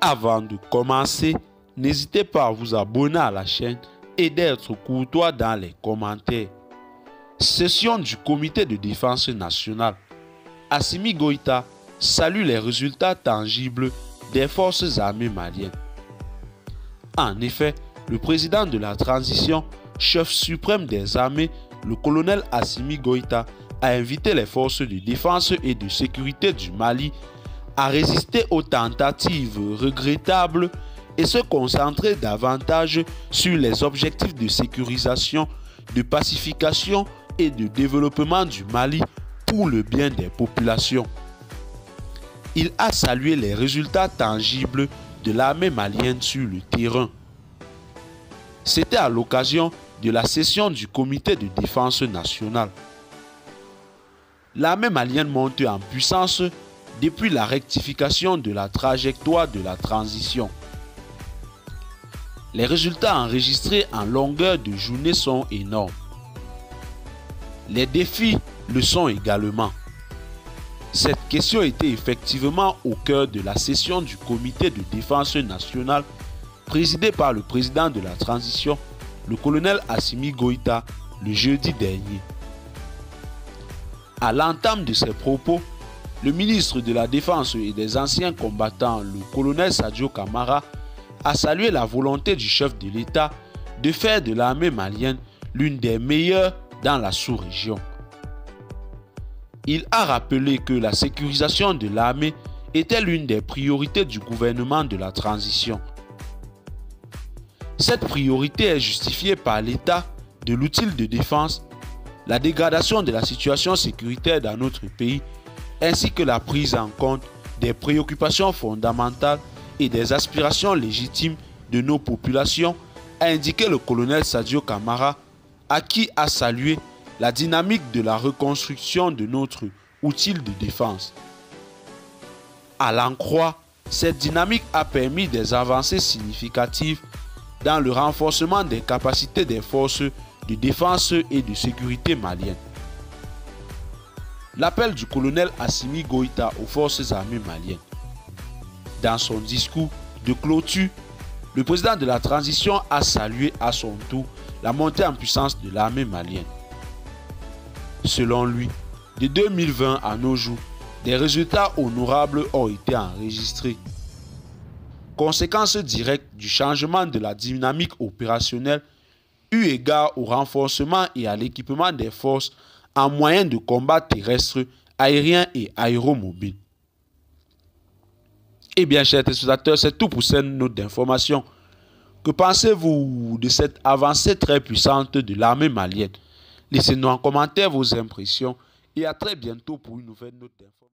Avant de commencer, n'hésitez pas à vous abonner à la chaîne et d'être courtois dans les commentaires. Session du comité de défense nationale. Assimi Goïta salue les résultats tangibles des forces armées maliennes. En effet, le président de la transition, chef suprême des armées, le colonel Assimi Goïta, a invité les forces de défense et de sécurité du Mali à résister aux tentatives regrettables et se concentrer davantage sur les objectifs de sécurisation, de pacification et de développement du Mali pour le bien des populations. Il a salué les résultats tangibles de l'armée malienne sur le terrain. C'était à l'occasion de la session du comité de défense nationale. L'armée malienne monte en puissance depuis la rectification de la trajectoire de la transition. Les résultats enregistrés en longueur de journée sont énormes. Les défis le sont également. Cette question était effectivement au cœur de la session du comité de défense nationale présidé par le président de la transition, le colonel Assimi Goïta, le jeudi dernier. À l'entame de ses propos, le ministre de la Défense et des anciens combattants, le colonel Sadio Kamara, a salué la volonté du chef de l'État de faire de l'armée malienne l'une des meilleures dans la sous-région. Il a rappelé que la sécurisation de l'armée était l'une des priorités du gouvernement de la transition. Cette priorité est justifiée par l'état de l'outil de défense, la dégradation de la situation sécuritaire dans notre pays, ainsi que la prise en compte des préoccupations fondamentales et des aspirations légitimes de nos populations, a indiqué le colonel Sadio Kamara, à qui a salué la dynamique de la reconstruction de notre outil de défense. À l'en cette dynamique a permis des avancées significatives dans le renforcement des capacités des forces de défense et de sécurité maliennes. L'appel du colonel Assimi Goïta aux forces armées maliennes. Dans son discours de clôture, le président de la transition a salué à son tour la montée en puissance de l'armée malienne. Selon lui, de 2020 à nos jours, des résultats honorables ont été enregistrés. Conséquence directe du changement de la dynamique opérationnelle eu égard au renforcement et à l'équipement des forces en moyens de combat terrestres, aériens et aéromobiles. Eh bien, chers téléspectateurs, c'est tout pour cette note d'information. Que pensez-vous de cette avancée très puissante de l'armée malienne? Laissez-nous en commentaire vos impressions et à très bientôt pour une nouvelle note d'information.